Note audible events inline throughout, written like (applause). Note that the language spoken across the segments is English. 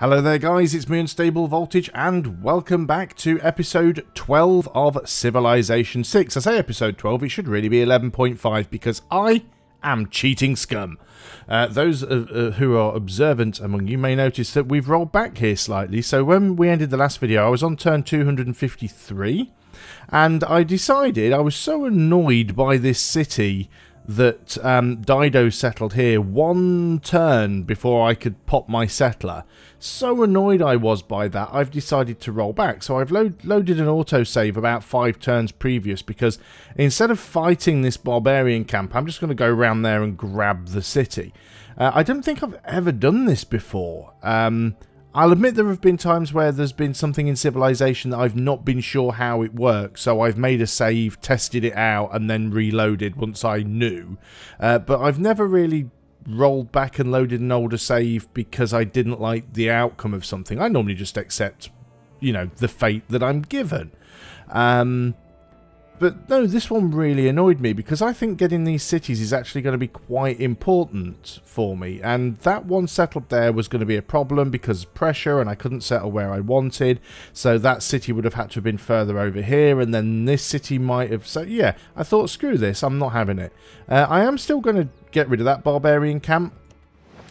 Hello there guys, it's me Unstable Voltage and welcome back to episode 12 of Civilization 6. I say episode 12, it should really be 11.5 because I am cheating scum. Uh, those uh, who are observant among you may notice that we've rolled back here slightly. So when we ended the last video, I was on turn 253 and I decided I was so annoyed by this city that um, Dido settled here one turn before I could pop my settler. So annoyed I was by that, I've decided to roll back. So I've load, loaded an autosave about five turns previous because instead of fighting this barbarian camp, I'm just going to go around there and grab the city. Uh, I don't think I've ever done this before. Um, I'll admit there have been times where there's been something in Civilization that I've not been sure how it works, so I've made a save, tested it out, and then reloaded once I knew. Uh, but I've never really rolled back and loaded an older save because I didn't like the outcome of something. I normally just accept, you know, the fate that I'm given. Um, but no, this one really annoyed me because I think getting these cities is actually going to be quite important for me. And that one settled there was going to be a problem because pressure and I couldn't settle where I wanted. So that city would have had to have been further over here and then this city might have... So yeah, I thought screw this, I'm not having it. Uh, I am still going to get rid of that barbarian camp.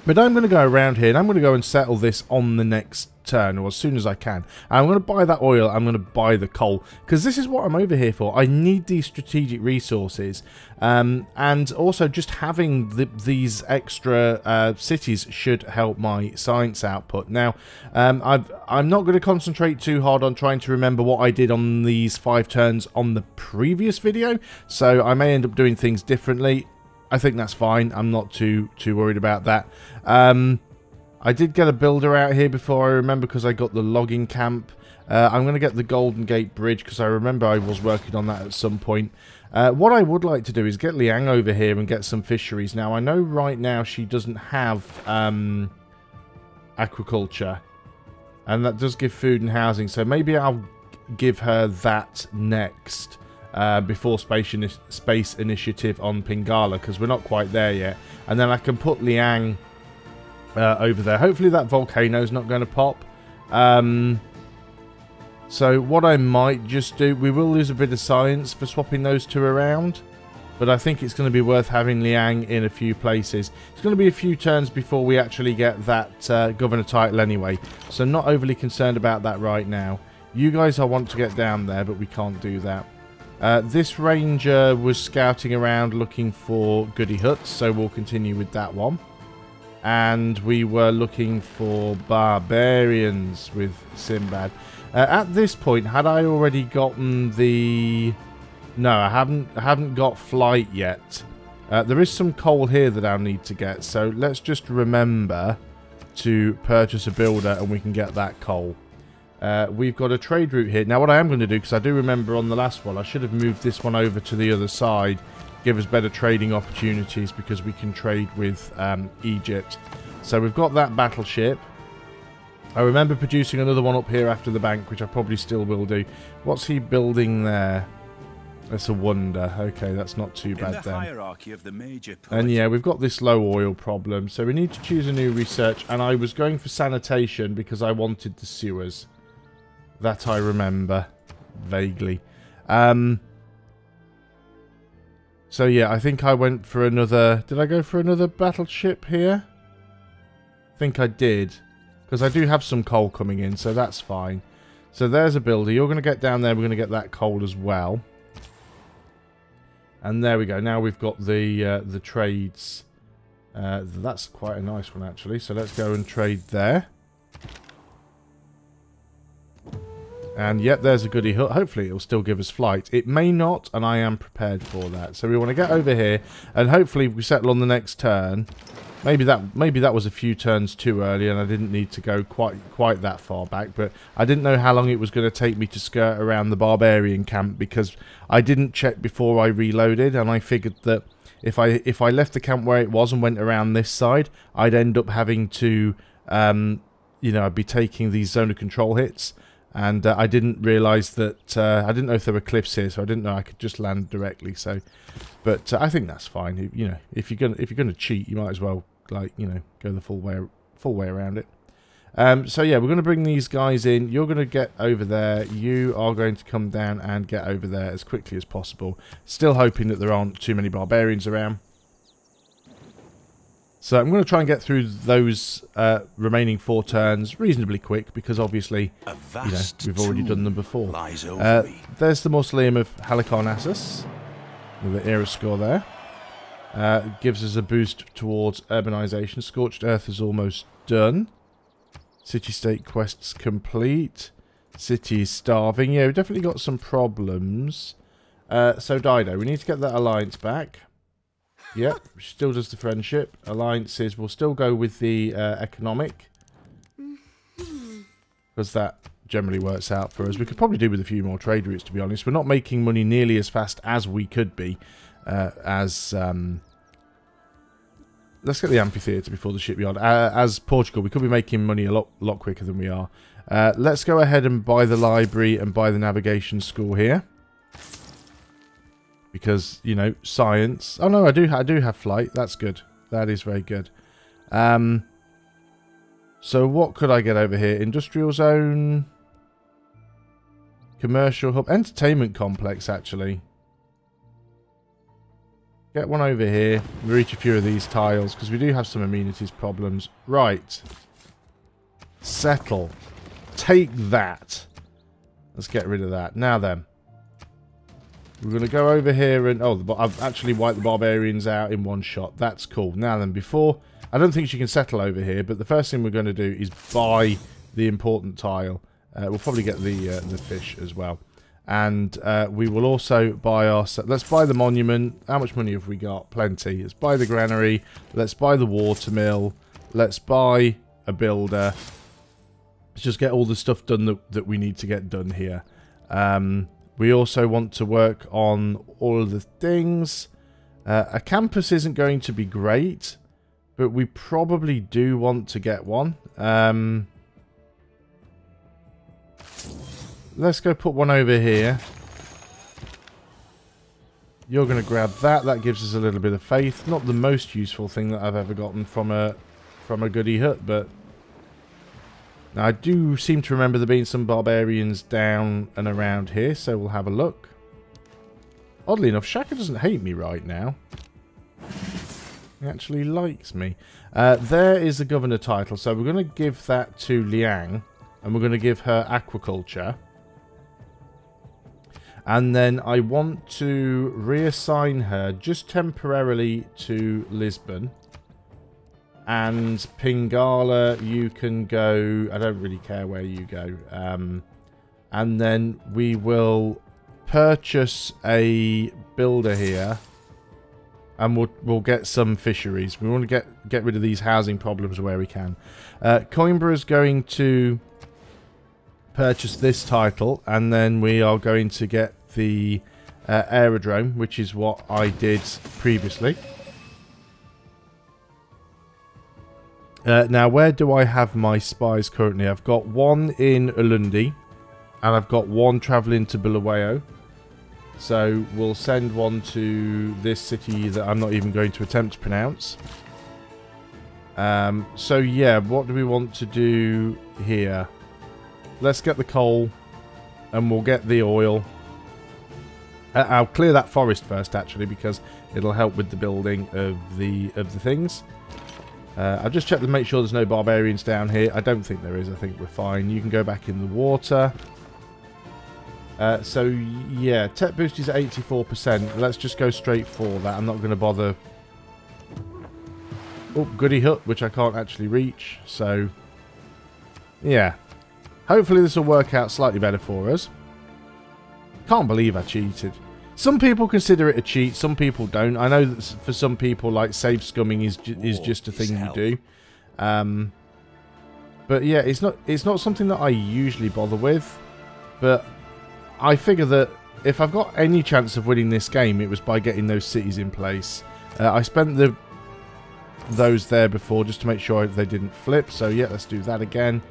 But I'm going to go around here and I'm going to go and settle this on the next turn or as soon as I can. I'm going to buy that oil, I'm going to buy the coal because this is what I'm over here for. I need these strategic resources um, and also just having the, these extra uh, cities should help my science output. Now, um, i am not going to concentrate too hard on trying to remember what I did on these five turns on the previous video, so I may end up doing things differently. I think that's fine. I'm not too too worried about that. Um, I did get a builder out here before I remember because I got the logging camp. Uh, I'm going to get the Golden Gate Bridge because I remember I was working on that at some point. Uh, what I would like to do is get Liang over here and get some fisheries. Now, I know right now she doesn't have um, aquaculture. And that does give food and housing. So maybe I'll give her that next. Uh, before space, space Initiative on Pingala because we're not quite there yet. And then I can put Liang uh, over there. Hopefully that volcano is not going to pop. Um, so what I might just do, we will lose a bit of science for swapping those two around. But I think it's going to be worth having Liang in a few places. It's going to be a few turns before we actually get that uh, governor title anyway. So not overly concerned about that right now. You guys I want to get down there, but we can't do that. Uh, this ranger was scouting around looking for goody huts, so we'll continue with that one and we were looking for barbarians with Sinbad. Uh, at this point, had I already gotten the... No, I haven't, haven't got flight yet. Uh, there is some coal here that I'll need to get, so let's just remember to purchase a builder and we can get that coal. Uh, we've got a trade route here. Now, what I am going to do, because I do remember on the last one, I should have moved this one over to the other side give us better trading opportunities because we can trade with um, Egypt. So we've got that battleship. I remember producing another one up here after the bank, which I probably still will do. What's he building there? That's a wonder. Okay, that's not too bad the then. The and yeah, we've got this low oil problem, so we need to choose a new research. And I was going for sanitation because I wanted the sewers. That I remember vaguely. Um, so yeah, I think I went for another... Did I go for another battleship here? I think I did. Because I do have some coal coming in, so that's fine. So there's a builder. You're going to get down there. We're going to get that coal as well. And there we go. Now we've got the uh, the trades. Uh, that's quite a nice one, actually. So let's go and trade there. And yet there's a goody hut. Hopefully it will still give us flight. It may not, and I am prepared for that. So we want to get over here, and hopefully we settle on the next turn. Maybe that maybe that was a few turns too early, and I didn't need to go quite quite that far back. But I didn't know how long it was going to take me to skirt around the barbarian camp because I didn't check before I reloaded, and I figured that if I if I left the camp where it was and went around this side, I'd end up having to, um, you know, I'd be taking these zone of control hits and uh, I didn't realise that uh, I didn't know if there were cliffs here, so I didn't know I could just land directly. So, but uh, I think that's fine. You know, if you're gonna if you're gonna cheat, you might as well like you know go the full way full way around it. Um, so yeah, we're going to bring these guys in. You're going to get over there. You are going to come down and get over there as quickly as possible. Still hoping that there aren't too many barbarians around. So I'm going to try and get through those uh, remaining four turns reasonably quick because obviously you know, we've already done them before. Uh, there's the mausoleum of Halicarnassus with the era score there. Uh, gives us a boost towards urbanization. Scorched Earth is almost done. City-state quests complete. City is starving. Yeah, we've definitely got some problems. Uh, so Dido, we need to get that alliance back. Yep, still does the friendship. Alliances, we'll still go with the uh, economic. Because that generally works out for us. We could probably do with a few more trade routes, to be honest. We're not making money nearly as fast as we could be. Uh, as... Um, let's get the amphitheatre before the shipyard. Uh, as Portugal, we could be making money a lot, lot quicker than we are. Uh, let's go ahead and buy the library and buy the navigation school here because you know science. Oh no, I do I do have flight. That's good. That is very good. Um. So what could I get over here? Industrial zone, commercial hub, entertainment complex. Actually, get one over here. Reach a few of these tiles because we do have some amenities problems. Right. Settle. Take that. Let's get rid of that. Now then. We're going to go over here and... Oh, I've actually wiped the barbarians out in one shot. That's cool. Now then, before... I don't think she can settle over here, but the first thing we're going to do is buy the important tile. Uh, we'll probably get the uh, the fish as well. And uh, we will also buy our... Let's buy the monument. How much money have we got? Plenty. Let's buy the granary. Let's buy the water mill. Let's buy a builder. Let's just get all the stuff done that, that we need to get done here. Um, we also want to work on all the things. Uh, a campus isn't going to be great, but we probably do want to get one. Um, let's go put one over here. You're going to grab that. That gives us a little bit of faith. Not the most useful thing that I've ever gotten from a from a goody hut, but now, I do seem to remember there being some barbarians down and around here, so we'll have a look. Oddly enough, Shaka doesn't hate me right now. He actually likes me. Uh, there is the governor title, so we're going to give that to Liang, and we're going to give her aquaculture. And then I want to reassign her just temporarily to Lisbon. And Pingala, you can go... I don't really care where you go. Um, and then we will purchase a builder here. And we'll, we'll get some fisheries. We want to get, get rid of these housing problems where we can. Uh, Coimbra is going to purchase this title. And then we are going to get the uh, aerodrome, which is what I did previously. Uh, now, where do I have my spies currently? I've got one in Ulundi, and I've got one travelling to Bulawayo. So we'll send one to this city that I'm not even going to attempt to pronounce. Um, so yeah, what do we want to do here? Let's get the coal, and we'll get the oil. Uh, I'll clear that forest first, actually, because it'll help with the building of the of the things. Uh, I've just checked to make sure there's no barbarians down here. I don't think there is. I think we're fine. You can go back in the water. Uh, so, yeah, tech boost is 84%. Let's just go straight for that. I'm not going to bother... Oh, goody hut, which I can't actually reach. So, yeah. Hopefully this will work out slightly better for us. Can't believe I cheated. Some people consider it a cheat, some people don't. I know that for some people, like, save scumming is ju is just a thing you do. Um, but yeah, it's not it's not something that I usually bother with. But I figure that if I've got any chance of winning this game, it was by getting those cities in place. Uh, I spent the those there before just to make sure they didn't flip. So yeah, let's do that again.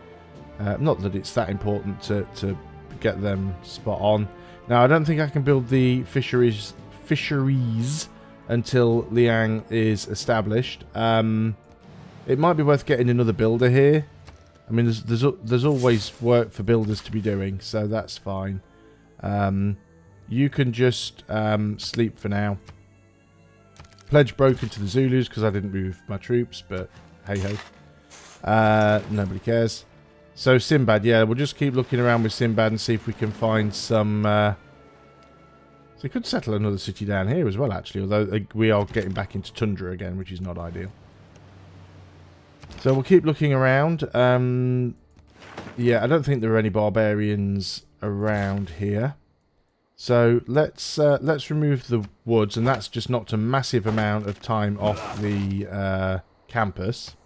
Uh, not that it's that important to, to get them spot on. Now, I don't think I can build the fisheries fisheries until Liang is established. Um, it might be worth getting another builder here. I mean, there's there's there's always work for builders to be doing, so that's fine. Um, you can just um, sleep for now. Pledge broken to the Zulus because I didn't move my troops, but hey ho. Uh, nobody cares. So Sinbad, yeah, we'll just keep looking around with Sinbad and see if we can find some... Uh... So we could settle another city down here as well, actually, although uh, we are getting back into Tundra again, which is not ideal. So we'll keep looking around. Um, yeah, I don't think there are any barbarians around here. So let's uh, let's remove the woods, and that's just knocked a massive amount of time off the uh, campus.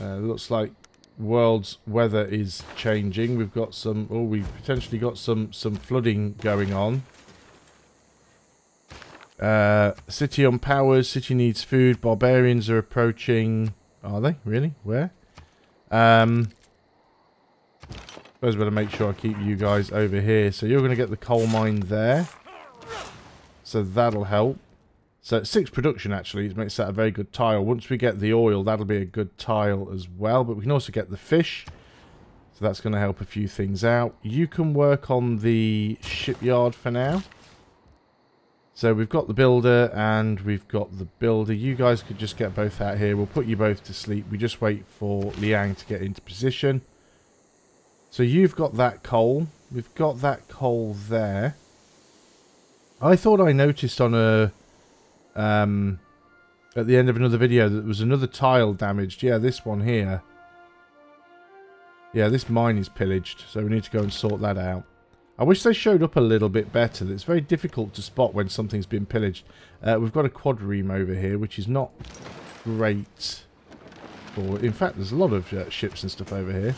Uh, looks like world's weather is changing. We've got some. Oh, we've potentially got some some flooding going on. Uh, city on powers. City needs food. Barbarians are approaching. Are they really? Where? Um. Suppose better make sure I keep you guys over here. So you're going to get the coal mine there. So that'll help. So six production actually makes that a very good tile. Once we get the oil, that'll be a good tile as well. But we can also get the fish. So that's going to help a few things out. You can work on the shipyard for now. So we've got the builder and we've got the builder. You guys could just get both out here. We'll put you both to sleep. We just wait for Liang to get into position. So you've got that coal. We've got that coal there. I thought I noticed on a um, at the end of another video that was another tile damaged. Yeah, this one here. Yeah, this mine is pillaged, so we need to go and sort that out. I wish they showed up a little bit better. It's very difficult to spot when something's been pillaged. Uh, we've got a quadrireme over here, which is not great. For, in fact, there's a lot of uh, ships and stuff over here.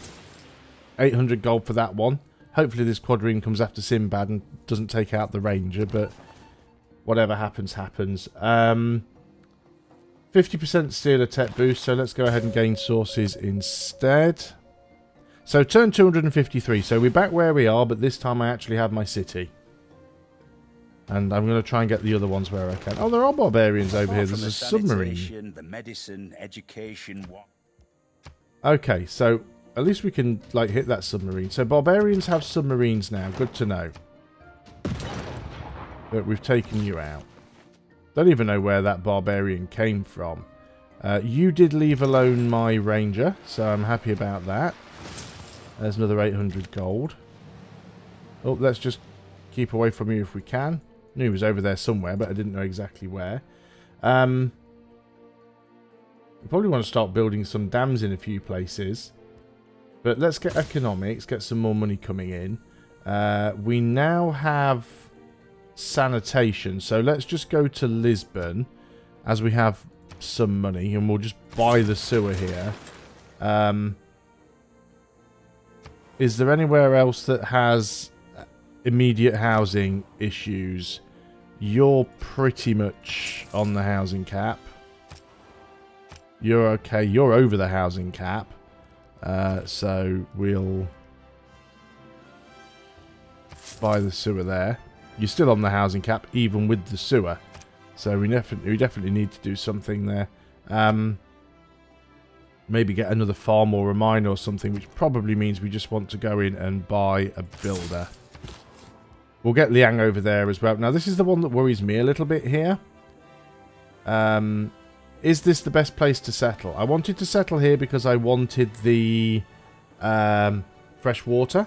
800 gold for that one. Hopefully this quadrireme comes after Sinbad and doesn't take out the ranger, but whatever happens, happens. Um, 50% steal a tech boost, so let's go ahead and gain sources instead. So turn 253, so we're back where we are, but this time I actually have my city. And I'm going to try and get the other ones where I can. Oh, there are barbarians over here. There's a submarine. The medicine, education. Okay, so at least we can like hit that submarine. So barbarians have submarines now. Good to know. But we've taken you out. Don't even know where that barbarian came from. Uh, you did leave alone my ranger, so I'm happy about that. There's another 800 gold. Oh, let's just keep away from you if we can. Knew he was over there somewhere, but I didn't know exactly where. Um, we probably want to start building some dams in a few places. But let's get economics, get some more money coming in. Uh, we now have sanitation. So let's just go to Lisbon as we have some money and we'll just buy the sewer here. Um, is there anywhere else that has immediate housing issues? You're pretty much on the housing cap. You're okay. You're over the housing cap. Uh, so we'll buy the sewer there. You're still on the housing cap, even with the sewer. So we definitely, we definitely need to do something there. Um, maybe get another farm or a mine or something, which probably means we just want to go in and buy a builder. We'll get Liang over there as well. Now, this is the one that worries me a little bit here. Um, is this the best place to settle? I wanted to settle here because I wanted the um, fresh water.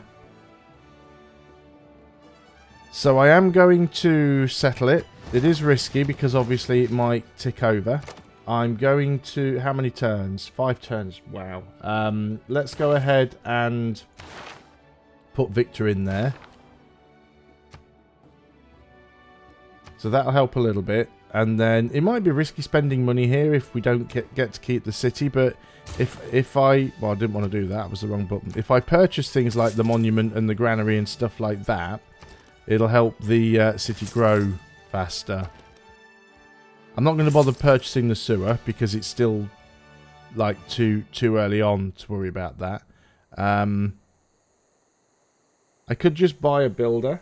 So I am going to settle it. It is risky because obviously it might tick over. I'm going to... How many turns? Five turns. Wow. Um, let's go ahead and put Victor in there. So that'll help a little bit. And then it might be risky spending money here if we don't get, get to keep the city. But if if I... Well, I didn't want to do that. That was the wrong button. If I purchase things like the monument and the granary and stuff like that It'll help the uh, city grow faster. I'm not going to bother purchasing the sewer because it's still like too too early on to worry about that. Um, I could just buy a builder.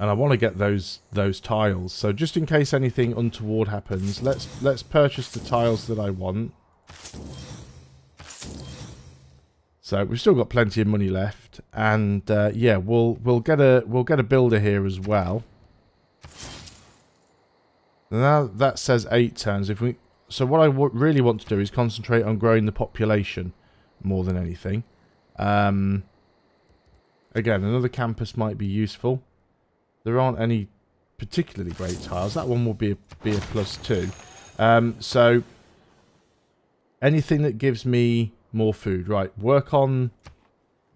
and I want to get those those tiles. So just in case anything untoward happens, let's let's purchase the tiles that I want. So we've still got plenty of money left, and uh, yeah, we'll we'll get a we'll get a builder here as well. Now that says eight turns. If we so, what I really want to do is concentrate on growing the population more than anything. Um, again, another campus might be useful. There aren't any particularly great tiles. That one will be a, be a plus two. Um, so anything that gives me more food. Right, work on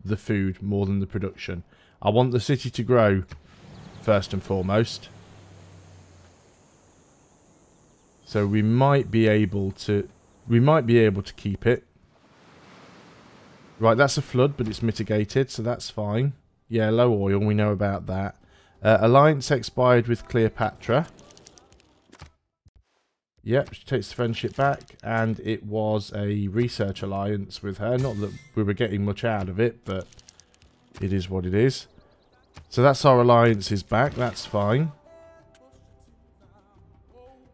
the food more than the production. I want the city to grow first and foremost. So we might be able to we might be able to keep it. Right, that's a flood, but it's mitigated, so that's fine. Yeah, low oil, we know about that. Uh, alliance expired with Cleopatra. Yep, she takes the friendship back, and it was a research alliance with her. Not that we were getting much out of it, but it is what it is. So that's our alliances back, that's fine.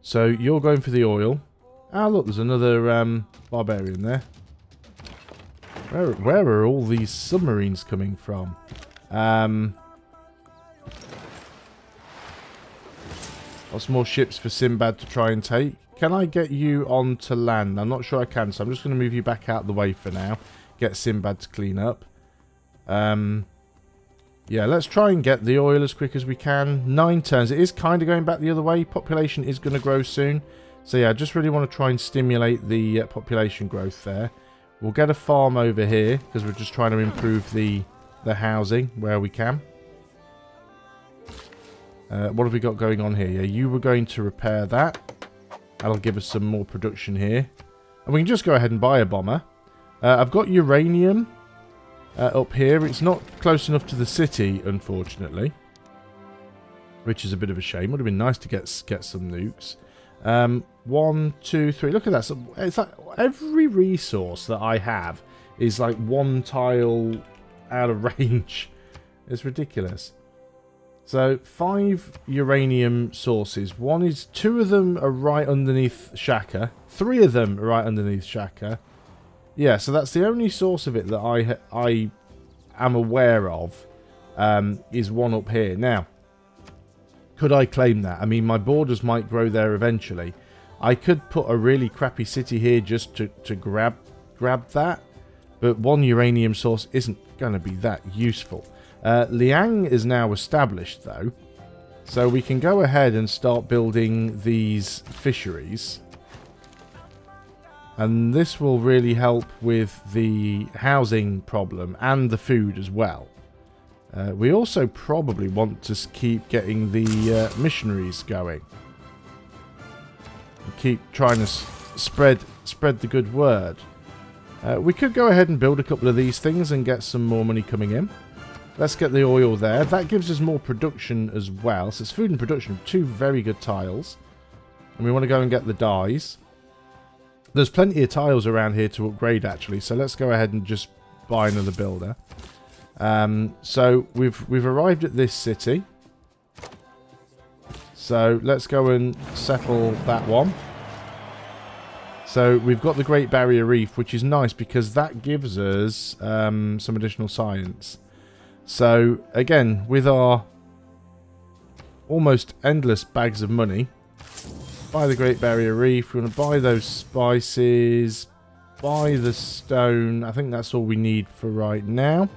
So you're going for the oil. Ah, look, there's another um, barbarian there. Where, where are all these submarines coming from? Um, Lots more ships for Sinbad to try and take. Can I get you on to land? I'm not sure I can, so I'm just going to move you back out the way for now. Get Sinbad to clean up. Um, yeah, let's try and get the oil as quick as we can. Nine turns. It is kind of going back the other way. Population is going to grow soon. So yeah, I just really want to try and stimulate the uh, population growth there. We'll get a farm over here because we're just trying to improve the, the housing where we can. Uh, what have we got going on here? Yeah, you were going to repair that. That'll give us some more production here. And we can just go ahead and buy a bomber. Uh, I've got uranium uh, up here. It's not close enough to the city, unfortunately. Which is a bit of a shame. Would have been nice to get get some nukes. Um, one, two, three. Look at that. So it's like every resource that I have is like one tile out of (laughs) range. It's ridiculous. So five uranium sources. One is two of them are right underneath Shaka. Three of them are right underneath Shaka. Yeah, so that's the only source of it that I I am aware of. Um, is one up here. Now, could I claim that? I mean, my borders might grow there eventually. I could put a really crappy city here just to, to grab grab that. But one uranium source isn't going to be that useful. Uh, Liang is now established, though. So we can go ahead and start building these fisheries. And this will really help with the housing problem and the food as well. Uh, we also probably want to keep getting the uh, missionaries going. Keep trying to spread spread the good word. Uh, we could go ahead and build a couple of these things and get some more money coming in. Let's get the oil there. That gives us more production as well. So it's food and production. Two very good tiles. And we want to go and get the dyes. There's plenty of tiles around here to upgrade, actually. So let's go ahead and just buy another builder. Um, so we've we've arrived at this city. So let's go and settle that one. So we've got the Great Barrier Reef, which is nice because that gives us um, some additional science. So, again, with our almost endless bags of money, buy the Great Barrier Reef, we're going to buy those spices, buy the stone. I think that's all we need for right now.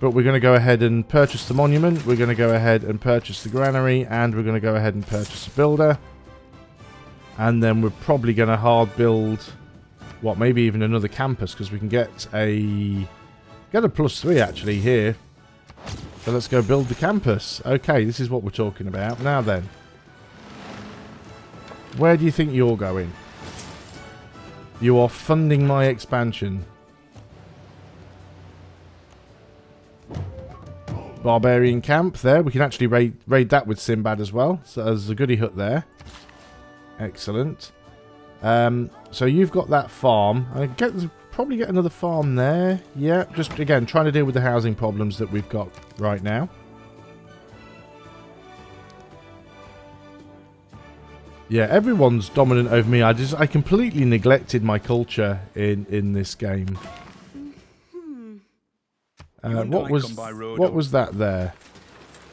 But we're going to go ahead and purchase the monument, we're going to go ahead and purchase the granary, and we're going to go ahead and purchase a builder. And then we're probably going to hard build, what, maybe even another campus, because we can get a... Get a plus three, actually, here so let's go build the campus. Okay, this is what we're talking about. Now then. Where do you think you're going? You are funding my expansion. Barbarian camp there. We can actually raid, raid that with Sinbad as well. So there's a goody hut there. Excellent. Um, so you've got that farm. I get probably get another farm there. Yeah, just again, trying to deal with the housing problems that we've got right now. Yeah, everyone's dominant over me. I just I completely neglected my culture in in this game. Uh, what was what was that there?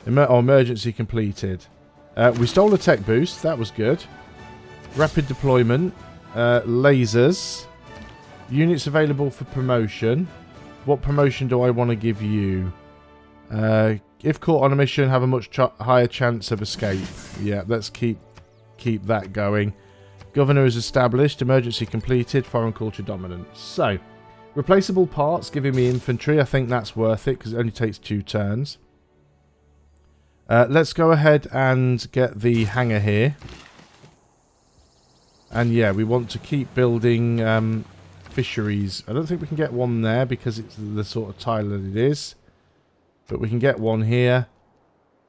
Emer oh, emergency completed. Uh, we stole a tech boost. That was good. Rapid deployment. Uh, lasers. Units available for promotion. What promotion do I want to give you? Uh, if caught on a mission, have a much ch higher chance of escape. Yeah, let's keep keep that going. Governor is established. Emergency completed. Foreign culture dominance. So, replaceable parts giving me infantry. I think that's worth it because it only takes two turns. Uh, let's go ahead and get the hangar here. And yeah, we want to keep building um, fisheries. I don't think we can get one there because it's the sort of tile that it is. But we can get one here.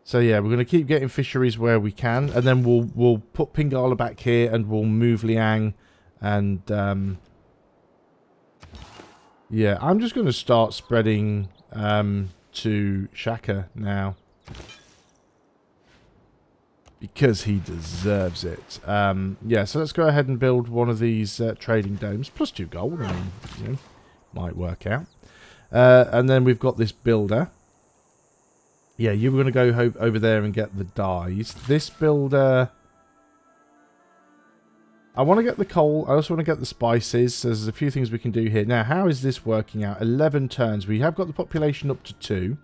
So yeah, we're going to keep getting fisheries where we can. And then we'll we'll put Pingala back here and we'll move Liang. And um, yeah, I'm just going to start spreading um, to Shaka now because he deserves it. Um, yeah, so let's go ahead and build one of these uh, trading domes. Plus two gold, I mean, you know, might work out. Uh, and then we've got this builder. Yeah, you were going to go over there and get the dyes. This builder... I want to get the coal. I also want to get the spices. So there's a few things we can do here. Now, how is this working out? 11 turns. We have got the population up to 2.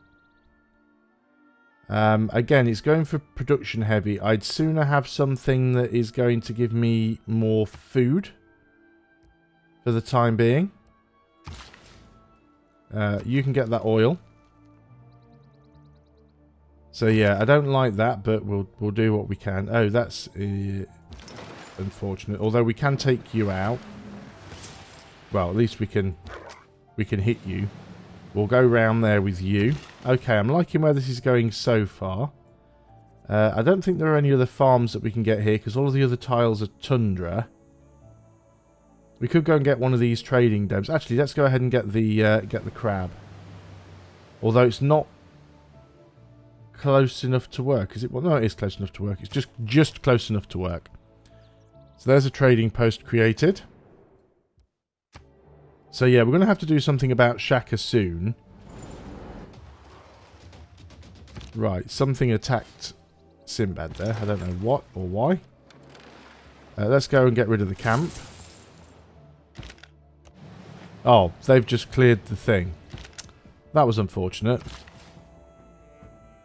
Um, again, it's going for production heavy. I'd sooner have something that is going to give me more food for the time being. Uh, you can get that oil. So yeah, I don't like that, but we'll we'll do what we can. Oh, that's uh, unfortunate. Although we can take you out. Well, at least we can we can hit you. We'll go round there with you. Okay, I'm liking where this is going so far. Uh, I don't think there are any other farms that we can get here because all of the other tiles are tundra. We could go and get one of these trading domes. Actually, let's go ahead and get the uh, get the crab. Although it's not close enough to work, is it? Well, no, it is close enough to work. It's just just close enough to work. So there's a trading post created. So yeah, we're going to have to do something about Shaka soon. Right, something attacked Sinbad there. I don't know what or why. Uh, let's go and get rid of the camp. Oh, they've just cleared the thing. That was unfortunate.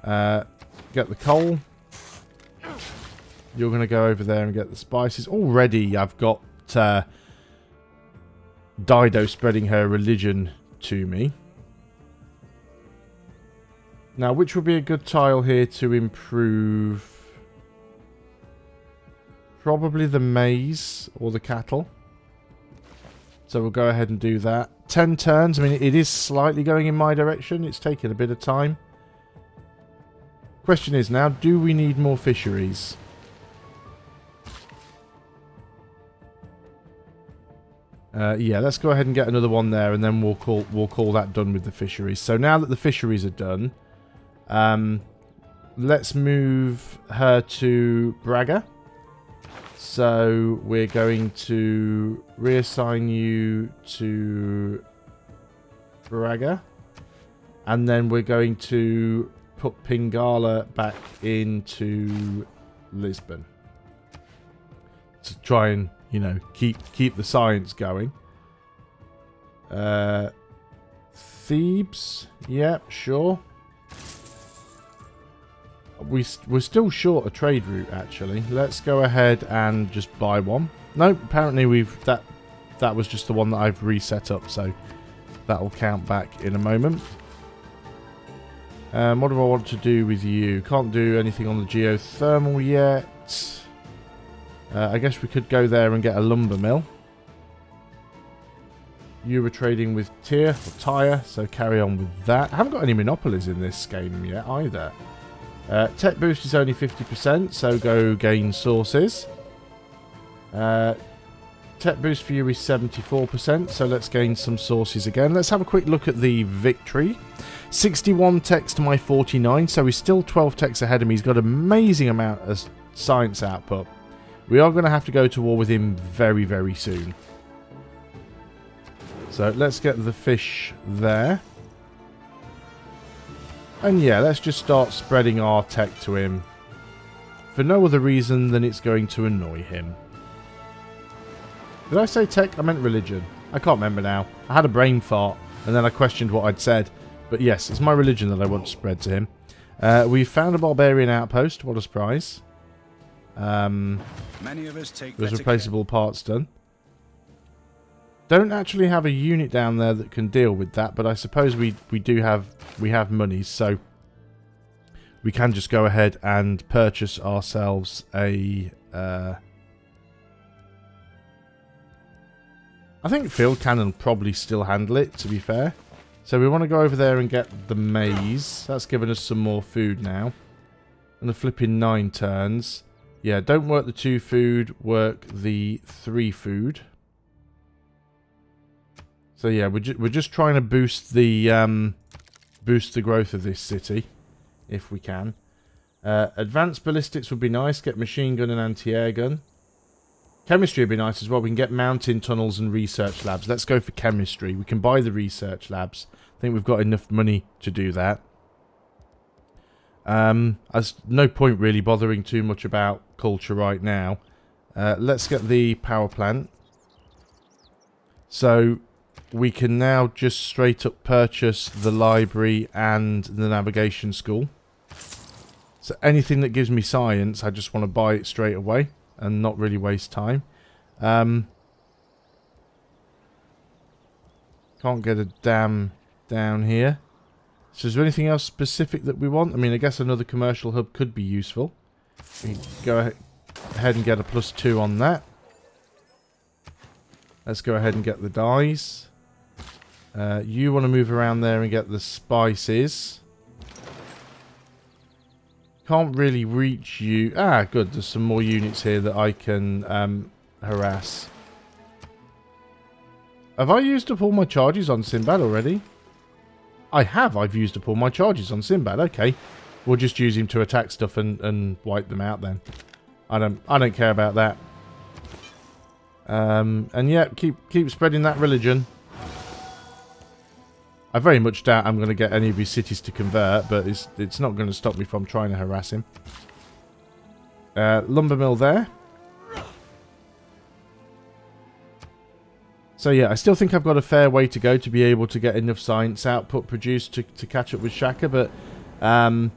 Uh, get the coal. You're going to go over there and get the spices. Already I've got uh, Dido spreading her religion to me. Now, which would be a good tile here to improve? Probably the maize or the cattle. So we'll go ahead and do that. 10 turns. I mean, it is slightly going in my direction. It's taken a bit of time. Question is now, do we need more fisheries? Uh, yeah, let's go ahead and get another one there, and then we'll call we'll call that done with the fisheries. So now that the fisheries are done, um, let's move her to Braga. So we're going to reassign you to Braga, and then we're going to put Pingala back into Lisbon to try and you know, keep keep the science going. Uh, Thebes, yeah, sure. We, we're still short a trade route, actually. Let's go ahead and just buy one. No, apparently we've... That, that was just the one that I've reset up, so that'll count back in a moment. Um, what do I want to do with you? Can't do anything on the geothermal yet. Uh, I guess we could go there and get a lumber mill. You were trading with Tyr or Tyre, so carry on with that. I haven't got any monopolies in this game yet either. Uh, tech boost is only 50%, so go gain sources. Uh, tech boost for you is 74%, so let's gain some sources again. Let's have a quick look at the victory. 61 techs to my 49, so he's still 12 techs ahead of me. He's got an amazing amount of science output. We are going to have to go to war with him very, very soon. So let's get the fish there. And yeah, let's just start spreading our tech to him. For no other reason than it's going to annoy him. Did I say tech? I meant religion. I can't remember now. I had a brain fart, and then I questioned what I'd said. But yes, it's my religion that I want to spread to him. Uh, we found a barbarian outpost. What a surprise. Um, Many of us take there's replaceable parts done. Don't actually have a unit down there that can deal with that, but I suppose we, we do have we have money, so we can just go ahead and purchase ourselves a uh, I think field cannon probably still handle it, to be fair. So we want to go over there and get the maize. That's given us some more food now. And the flipping nine turns. Yeah, don't work the two food, work the three food. So yeah, we're, ju we're just trying to boost the um, boost the growth of this city, if we can. Uh, advanced ballistics would be nice. Get machine gun and anti-air gun. Chemistry would be nice as well. We can get mountain tunnels and research labs. Let's go for chemistry. We can buy the research labs. I think we've got enough money to do that. Um, there's no point really bothering too much about culture right now. Uh, let's get the power plant. So we can now just straight up purchase the library and the navigation school. So anything that gives me science, I just want to buy it straight away and not really waste time. Um, can't get a dam down here. So is there anything else specific that we want? I mean, I guess another commercial hub could be useful. We go ahead and get a plus two on that. Let's go ahead and get the dyes. Uh, you want to move around there and get the spices. Can't really reach you. Ah, good. There's some more units here that I can um, harass. Have I used up all my charges on Sinbad already? I have. I've used up all my charges on Sinbad. Okay. We'll just use him to attack stuff and, and wipe them out then. I don't I don't care about that. Um, and yeah, keep keep spreading that religion. I very much doubt I'm going to get any of his cities to convert, but it's it's not going to stop me from trying to harass him. Uh, lumber mill there. So yeah, I still think I've got a fair way to go to be able to get enough science output produced to, to catch up with Shaka, but um,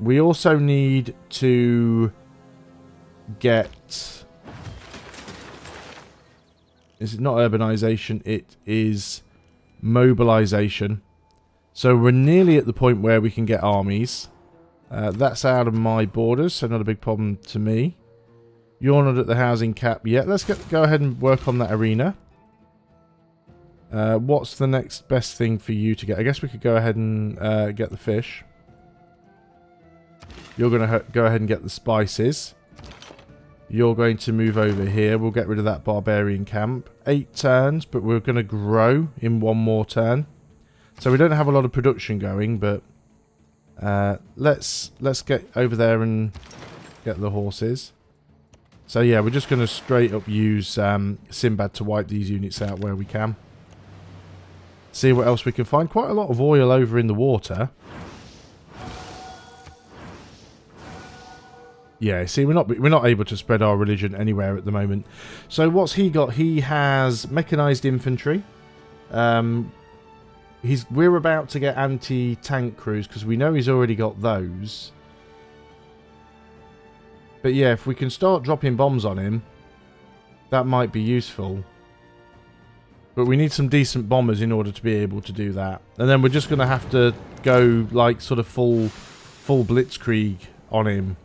we also need to get... Is it not urbanization? It is mobilization. So we're nearly at the point where we can get armies. Uh, that's out of my borders, so not a big problem to me. You're not at the housing cap yet. Let's get, go ahead and work on that arena. Uh, what's the next best thing for you to get? I guess we could go ahead and uh, get the fish. You're going to go ahead and get the spices. You're going to move over here. We'll get rid of that barbarian camp. Eight turns, but we're going to grow in one more turn. So we don't have a lot of production going, but uh, let's let's get over there and get the horses. So yeah, we're just going to straight up use um, Sinbad to wipe these units out where we can. See what else we can find. Quite a lot of oil over in the water. Yeah, see, we're not we're not able to spread our religion anywhere at the moment. So what's he got? He has mechanized infantry. Um, he's we're about to get anti-tank crews because we know he's already got those. But yeah, if we can start dropping bombs on him, that might be useful. But we need some decent bombers in order to be able to do that. And then we're just going to have to go like sort of full full blitzkrieg on him.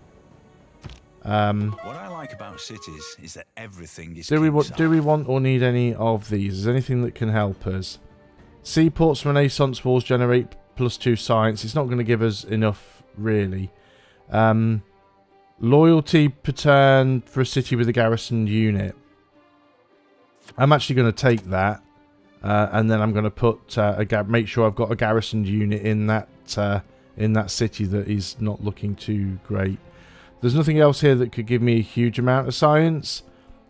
Um, What I like about cities is that everything is. do we want do we want or need any of these? Is there anything that can help us? Seaports Renaissance walls generate plus two science. It's not going to give us enough really. Um, loyalty per turn for a city with a garrisoned unit. I'm actually going to take that, uh, and then I'm going to put uh, a make sure I've got a garrisoned unit in that uh, in that city that is not looking too great. There's nothing else here that could give me a huge amount of science.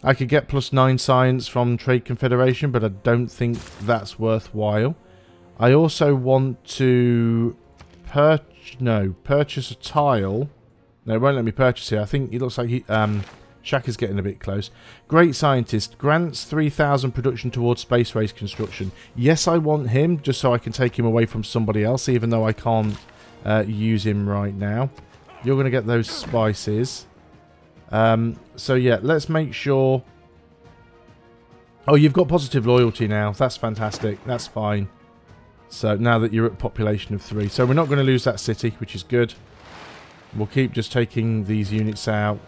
I could get plus 9 science from Trade Confederation, but I don't think that's worthwhile. I also want to pur no, purchase a tile. No, it won't let me purchase it. I think it looks like he, um, Shaka's getting a bit close. Great scientist. Grants 3,000 production towards space race construction. Yes, I want him, just so I can take him away from somebody else, even though I can't uh, use him right now. You're going to get those spices. Um, so yeah, let's make sure... Oh, you've got positive loyalty now. That's fantastic. That's fine. So now that you're at population of three. So we're not going to lose that city, which is good. We'll keep just taking these units out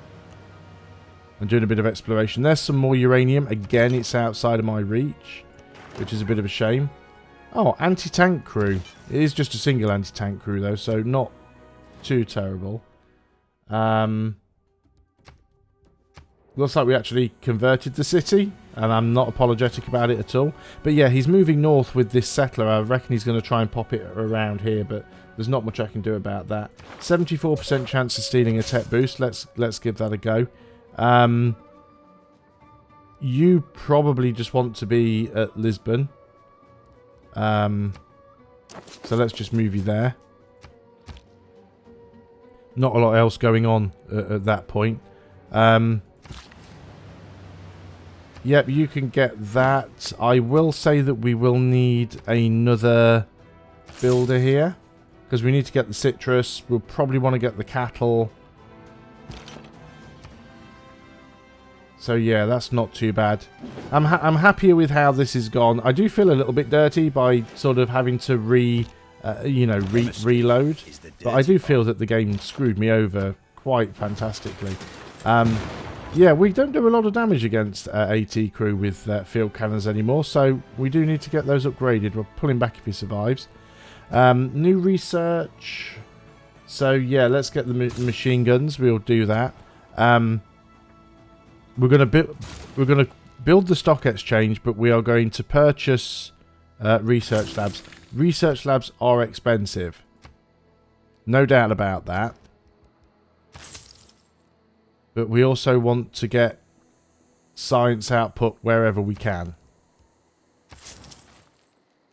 and doing a bit of exploration. There's some more uranium. Again, it's outside of my reach, which is a bit of a shame. Oh, anti-tank crew. It is just a single anti-tank crew, though, so not too terrible. Um, looks like we actually converted the city, and I'm not apologetic about it at all. But yeah, he's moving north with this settler. I reckon he's going to try and pop it around here, but there's not much I can do about that. 74% chance of stealing a tech boost. Let's let's give that a go. Um, you probably just want to be at Lisbon. Um, so let's just move you there. Not a lot else going on at, at that point. Um, yep, you can get that. I will say that we will need another builder here. Because we need to get the citrus. We'll probably want to get the cattle. So yeah, that's not too bad. I'm ha I'm happier with how this has gone. I do feel a little bit dirty by sort of having to re, uh, you know, re reload. But I do feel that the game screwed me over quite fantastically. Um, yeah, we don't do a lot of damage against uh, AT crew with uh, field cannons anymore, so we do need to get those upgraded. We'll pull him back if he survives. Um, new research. So yeah, let's get the ma machine guns. We'll do that. Um, we're going to build we're to build the stock exchange, but we are going to purchase uh, research labs. Research labs are expensive. No doubt about that. But we also want to get science output wherever we can.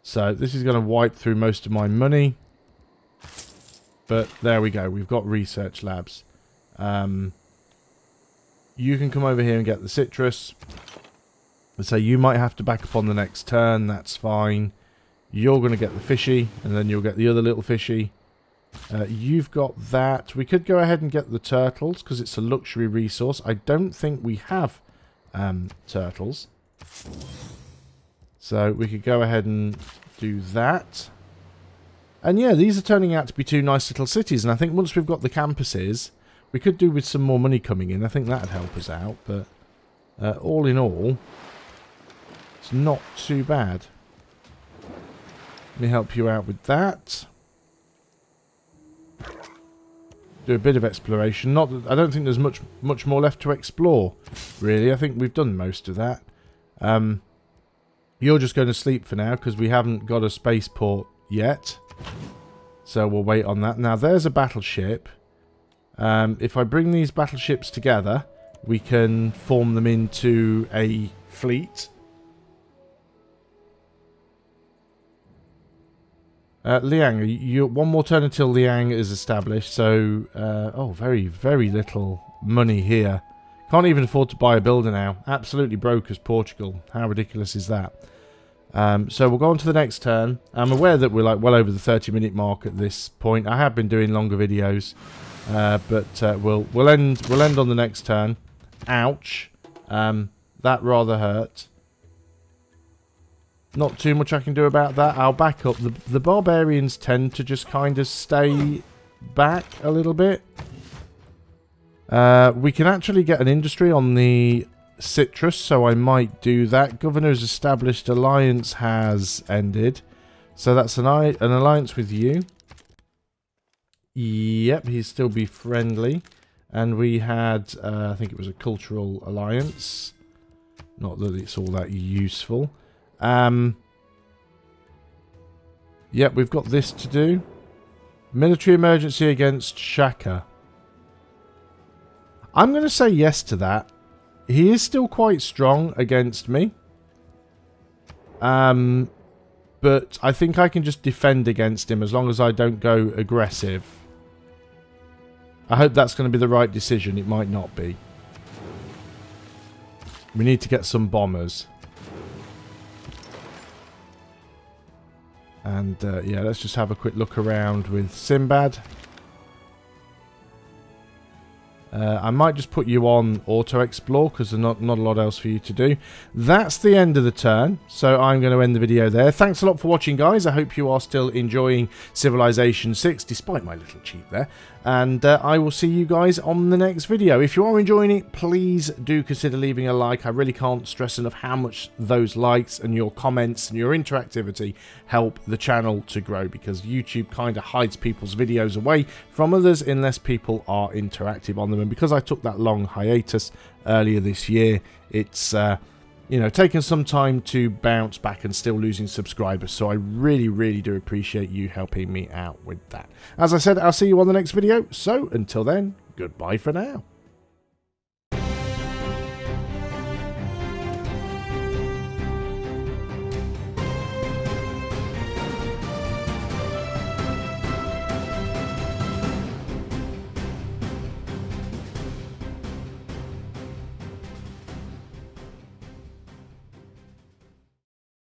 So this is going to wipe through most of my money. But there we go. We've got research labs. Um, you can come over here and get the citrus. So you might have to back up on the next turn. That's fine. You're going to get the fishy, and then you'll get the other little fishy. Uh, you've got that. We could go ahead and get the turtles, because it's a luxury resource. I don't think we have um, turtles. So we could go ahead and do that. And yeah, these are turning out to be two nice little cities. And I think once we've got the campuses, we could do with some more money coming in. I think that'd help us out. But uh, all in all, it's not too bad. Let me help you out with that. Do a bit of exploration. Not, I don't think there's much much more left to explore. Really, I think we've done most of that. Um, you're just going to sleep for now because we haven't got a spaceport yet. So we'll wait on that. Now there's a battleship. Um, if I bring these battleships together, we can form them into a fleet. Uh, Liang, you, one more turn until Liang is established. So, uh, oh, very, very little money here. Can't even afford to buy a builder now. Absolutely broke as Portugal. How ridiculous is that? Um, so we'll go on to the next turn. I'm aware that we're like well over the 30 minute mark at this point. I have been doing longer videos. Uh, but uh, we'll we'll end we'll end on the next turn. Ouch. Um, that rather hurt. Not too much I can do about that. I'll back up. The, the barbarians tend to just kind of stay back a little bit. Uh, we can actually get an industry on the citrus, so I might do that. Governor's established alliance has ended. So that's an, I an alliance with you. Yep, he'd still be friendly. And we had, uh, I think it was a cultural alliance. Not that it's all that useful. Um, yep, we've got this to do. Military emergency against Shaka. I'm going to say yes to that. He is still quite strong against me. Um, but I think I can just defend against him as long as I don't go aggressive. I hope that's going to be the right decision. It might not be. We need to get some bombers. And uh, yeah, let's just have a quick look around with Sinbad. Uh, I might just put you on auto explore because there's not, not a lot else for you to do. That's the end of the turn, so I'm going to end the video there. Thanks a lot for watching, guys. I hope you are still enjoying Civilization 6, despite my little cheat there. And uh, I will see you guys on the next video. If you are enjoying it, please do consider leaving a like. I really can't stress enough how much those likes and your comments and your interactivity help the channel to grow because YouTube kind of hides people's videos away from others unless people are interactive on them. And because I took that long hiatus earlier this year, it's... Uh, you know, taking some time to bounce back and still losing subscribers. So I really, really do appreciate you helping me out with that. As I said, I'll see you on the next video. So until then, goodbye for now.